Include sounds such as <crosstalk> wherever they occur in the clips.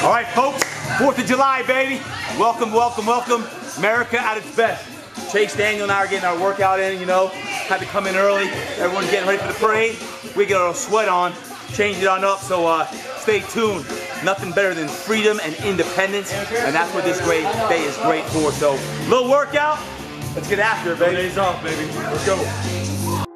All right, folks, 4th of July, baby. Welcome, welcome, welcome. America at its best. Chase Daniel and I are getting our workout in, you know. Had to come in early. Everyone's getting ready for the parade. We get our sweat on, change it on up, so uh, stay tuned. Nothing better than freedom and independence, and that's what this great day is great for. So, little workout. Let's get after it, baby. Days off, baby. Let's go.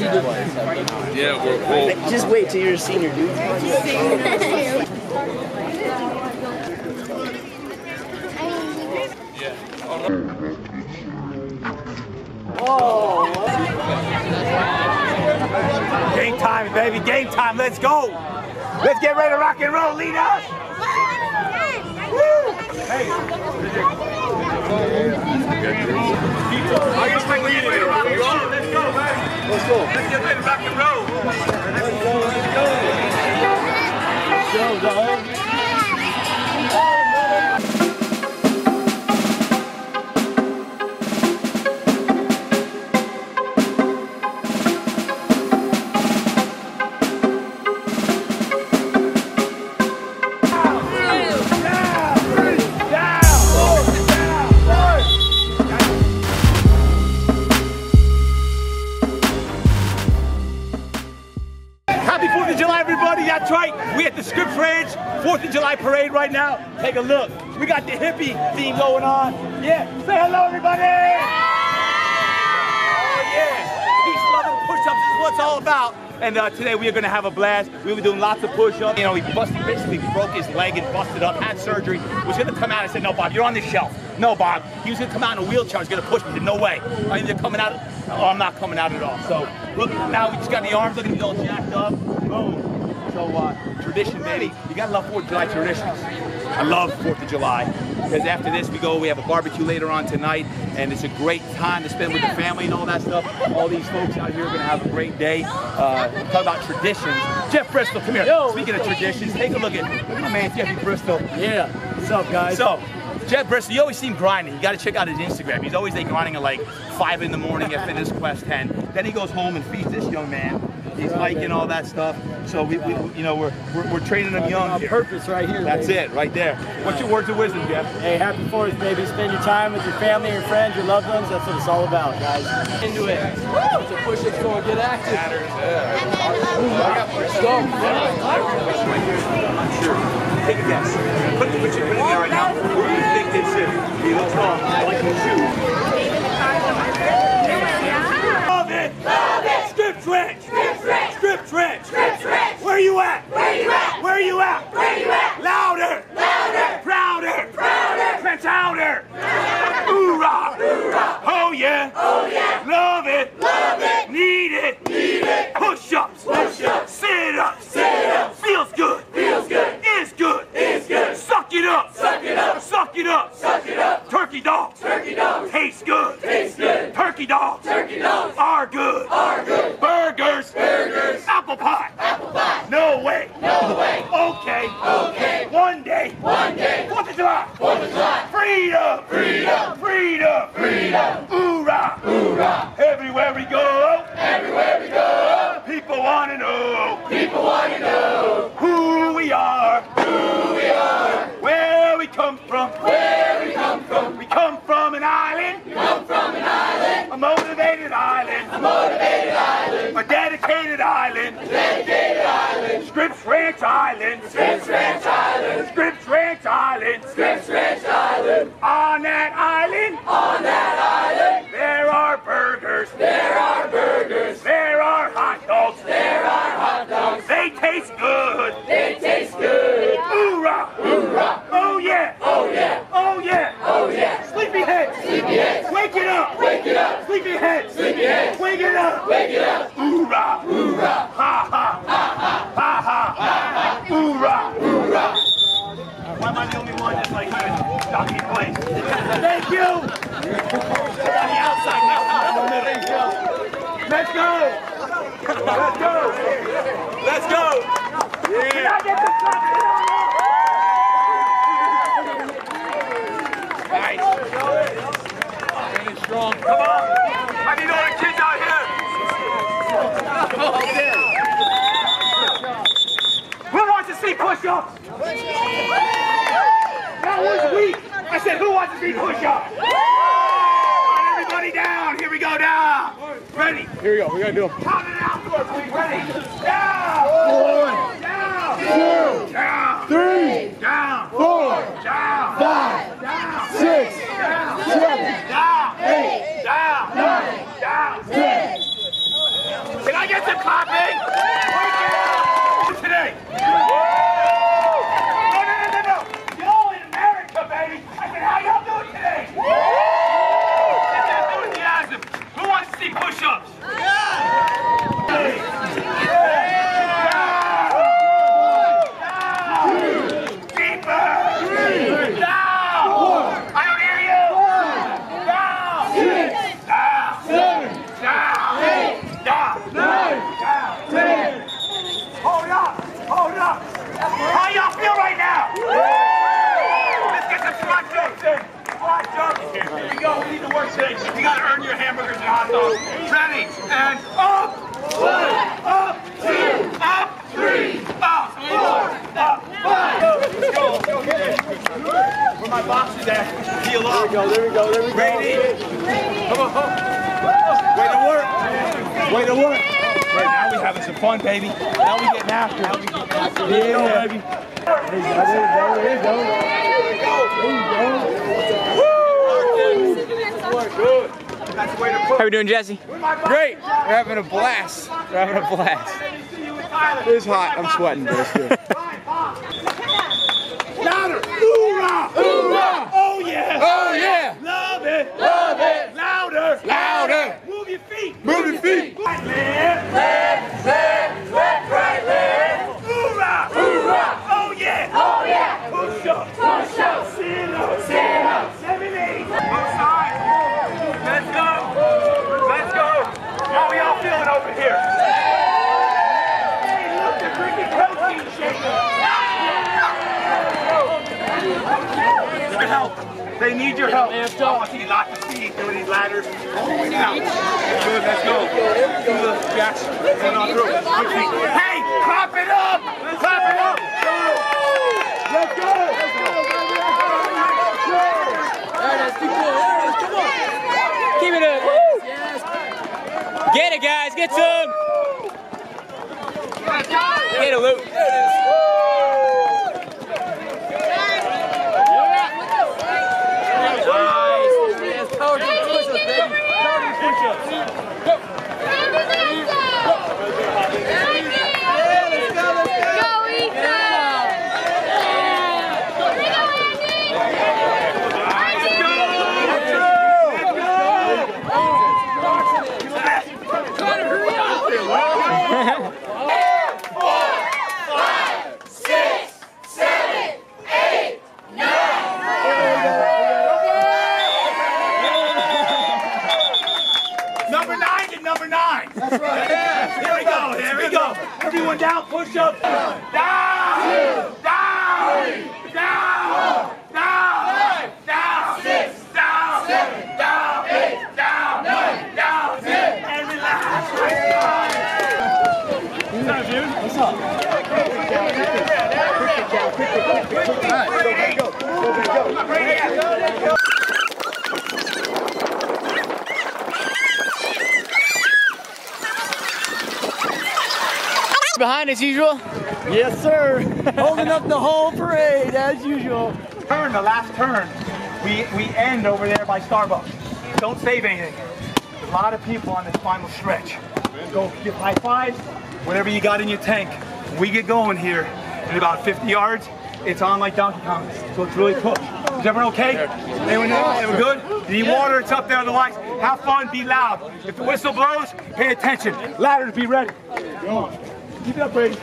Yeah, we're, well, Just wait till you're a senior, dude. Game time, baby. Game time. Let's go. Let's get ready to rock and roll. Lead us. Hey. I guess we're ready to rock and roll. Let's go. Let's go. Let's get roll. Happy right. We at the Scripps Ranch 4th of July parade right now. Take a look. We got the hippie theme going on. Yeah. Say hello, everybody. Oh, yeah. Peace, love, and push-ups is what it's all about. And uh, today we are going to have a blast. We'll be doing lots of push-ups. You know, he busted, basically broke his leg and busted up, had surgery. Was going to come out and said, no, Bob, you're on the shelf. No, Bob. He was going to come out in a wheelchair. He was going to push me. Said, no way. I'm either coming out, or I'm not coming out at all. So look, now we just got the arms looking all jacked up. Boom. So uh, tradition, baby. You got to love 4th of July traditions. I love 4th of July because after this we go, we have a barbecue later on tonight and it's a great time to spend with the family and all that stuff. All these folks out here are to have a great day. Uh, talk about traditions. Jeff Bristol, come here. Speaking of traditions, take a look at look at my man Jeffy Bristol. Yeah. What's up, guys? So, Jeff Bristol, you always see him grinding. You got to check out his Instagram. He's always there grinding at like 5 in the morning at Fitness Quest 10. Then he goes home and feeds this young man. He's hiking all that stuff. So we, we you know, we're, we're, we're training him young on here. purpose right here. That's baby. it, right there. What's your words of wisdom, Jeff? Hey, happy Fourth, baby. Spend your time with your family, your friends, your loved ones. That's what it's all about, guys. Into it. It's a push ups going. Get active. Let's go. Sure. Take a guess. Put, put, your, put it in there right now. Who do you think this is? He looks off. I like his shoe. Love it! Love it! Scripps Ranch! Scripps Ranch! Scripps Ranch! Where you at? Where you at? Where you at? Where you at? Louder! Louder! Prouder! Prouder! Prince Outer! <laughs> Hoorah! Hoorah! Oh yeah! Oh yeah! Love it! Love it! Need it! Need it! Push-ups! Push-ups! Sit-ups! Sit-ups! Feels good! Feels good! Is good! Is good! Suck it up! Suck it up! Suck it up! Suck it up! Turkey dogs! Turkey dogs! Taste good! Taste good! Turkey dogs! Turkey dogs! Are good! Are good! Burgers! Burgers! Apple pie! Apple pie! No way! No way! Okay! Okay! One day! One day! Fourth of July! Fourth of July! Freedom! Freedom! Freedom! Freedom! Hoorah! Hoorah! Everywhere we go! Everywhere we go! People want to know! People want to know! Who we are! Who we are! Where we come from! Where we come from! We come from an island! We come from an island! A motivated island! A motivated island! Dedicated Island. Dedicated Island. Scripps Ranch Island. Scripps Ranch Island. Scripps Ranch Island. Scripps Ranch Island. On that island. On that island. There are burgers. There are burgers. There are hot dogs. There are hot dogs. They taste good. They taste good. Let's go. Let's go. Let's go. Can I get the clap? Nice. Finish strong. Come on. I need all the kids out here. Who wants to see push-ups? That was weak. I said, who wants to see push-ups? Everybody down. Here we go. Down. Ready. Here we go. We gotta do them. Count it out for us, please. Ready? Down. One. Down. Two, Down. three, Down. four, Down. five, Down. six, Down. seven, Down. eight, Down. nine, Down. ten. Can I get some clapping? Today. No, no, no, no, no. Y'all in America, baby. I said, how y'all doing today? Get that enthusiasm. Who wants to see push-ups? Deeper. Down. I don't hear you. Down. Down. Down. Down. Hold up! Hold up! How y'all feel right now? Let's get some squat jumps in. Squat jumps. Here we go. We need to work today. You gotta earn your hamburgers and hot dogs. Ready? And up! One, up, two, up, three, up, four, up, five. Let's go. Let's go. Where my boxes at? Heel up. There we go, there we go. Ready? Come on, come on. Way to work. Way to work. Right, now we having some fun, baby. Now we getting after it. Now we getting after it. Here we go, baby. There you go, there you go. Good. That's the way to put How we doing, Jesse? Great. We're having a blast. We're having a blast. It's hot. I'm sweating, but it's good. Louder. Hoorah. Hoorah. Oh, yeah. Love it. Love it. Louder. Louder. Move your feet. Move your feet. Right leg. Left, left, left, right leg. Hoorah. Hoorah. Oh, yeah. Oh, yeah. Push up. Push up. Sit up. Sit up. Seven, eight. Both sides. Let's go. Let's go. How we all feeling over here? Hey, look, the drinking protein shaker. Your help. They need your help. I want to see lots of speed through these ladders. Now. Good, let's go. Do the jacks. Run on through. Hey, clap it up! Clap it up! Let's go! Let's go! Keep it up. Get it, guys. Get some. Get a loop. Go! Everyone down. Push up. Down. Down. Down. Down. Down. Six. Down. Seven. Down. Eight. Down. Nine. Down. Ten. And relax. What's up? Behind as usual. Yes, sir. <laughs> Holding up the whole parade as usual. Turn, the last turn. We, we end over there by Starbucks. Don't save anything. There's a lot of people on this final stretch. Go give high fives, whatever you got in your tank. We get going here in about 50 yards. It's on like Donkey Kong, so it's really push. Is everyone okay? Anyone know? Everyone good? You need water? It's up there otherwise. Have fun, be loud. If the whistle blows, pay attention. Ladders, be ready. It up, Brady.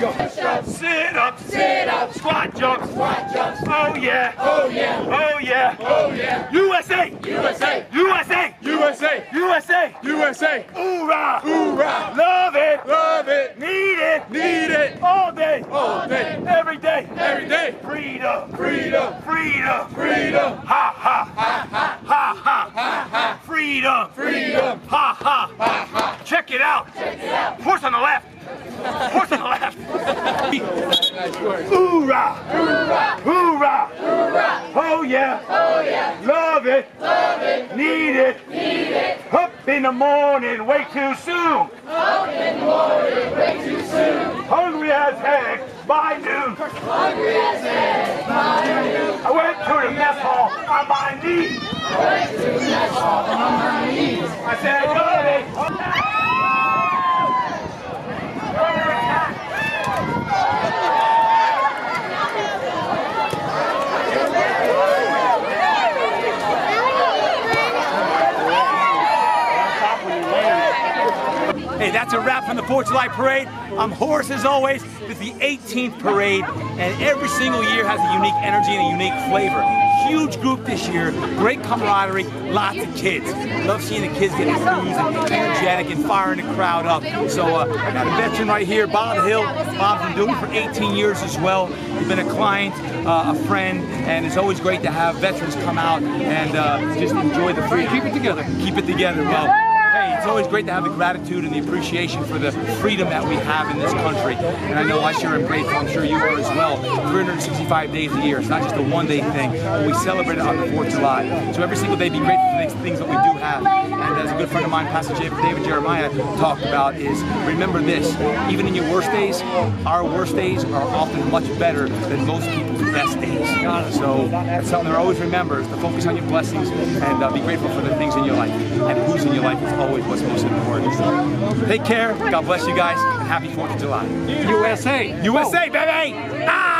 Go. Sit up, sit up, squat jumps, squat jumps. Oh yeah, oh yeah, oh yeah, oh yeah. USA, USA, USA, USA, USA, USA, Hoorah, Hoorah. Love it, love it, need it, need it, all day, all day, every day, every day. Freedom, Freedom, freedom, freedom, ha ha, ha ha, ha freedom, freedom. ha ha, ha ha. Check it out. Check it out. Horse on the left. Horse on the left. Hoorah! Hoorah! Hoorah! Hoorah! Oh yeah! Oh yeah! Love it! Love it! Need it! Need it! Up in the morning, way too soon. Up in the morning, way too soon. Hungry as heck by noon. Hungry as heck by noon. I went to the mess hall on my knees. I went to the mess hall on my knees. I said, love Hey, that's a wrap from the 4th of July Parade. I'm Horace as always. Is the 18th parade, and every single year has a unique energy and a unique flavor. Huge group this year, great camaraderie, lots of kids. Love seeing the kids get enthused and energetic and firing the crowd up. So uh, I got a veteran right here, Bob Hill. Bob's been doing it for 18 years as well. He's been a client, uh, a friend, and it's always great to have veterans come out and uh, just enjoy the freedom. Keep it together. Keep it together. Well, Hey, it's always great to have the gratitude and the appreciation for the freedom that we have in this country. And I know I sure am grateful, I'm sure you are as well. 365 days a year. It's not just a one day thing, but we celebrate it on the 4th of July. So every single day be grateful for the things that we do have. And as a good friend of mine, Pastor David Jeremiah, talked about is remember this, even in your worst days, our worst days are often much better than most people's best days. So that's something to always remember is to focus on your blessings and uh, be grateful for the things in your life. And who's in your life is always what's most important. Take care. God bless you guys. And happy 4th of July. USA. USA, baby! Ah!